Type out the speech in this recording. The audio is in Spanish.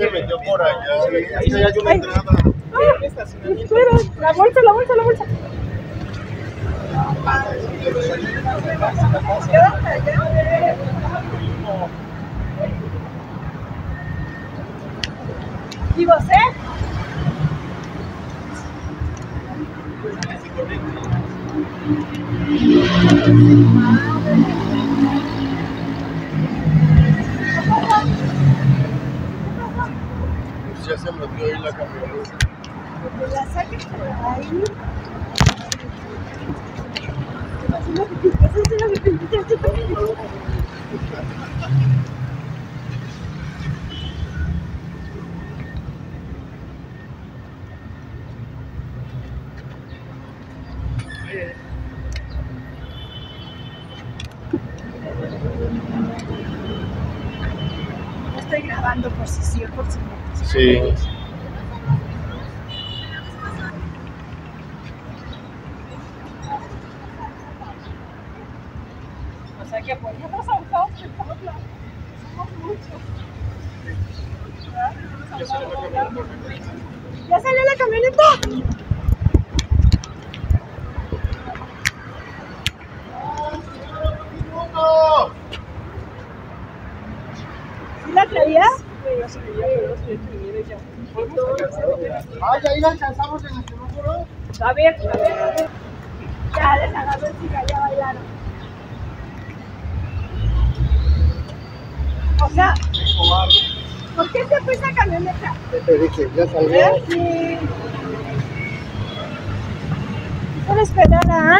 se metió por allá. Que hay una entrada. Espera, la bolsa, la bolsa, la bolsa. ¿Y vos, eh? Ya se metió ahí la camioneta. La saques por ahí. Estoy grabando por si sí o por si no. Sí. O sea que podríamos autos de Puebla. Somos muchos. ¿Ya salió la camioneta? ¡No! ¿Sí la traía? Ay, ahí la alcanzamos en el semáforo. A ver, a ver, a ver. Ya les agarró el chica, ya bailaron. O sea, ¿por qué se fue esa camioneta? Te dije, ya salió. Sí. Solo esperar a Ana.